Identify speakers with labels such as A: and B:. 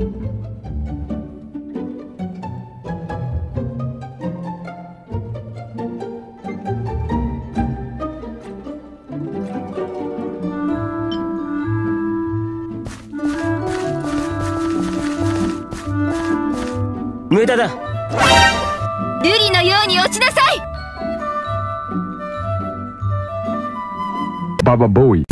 A: Música 無駄だ
B: 瑠璃のように落ちなさい
C: Baba Bowie.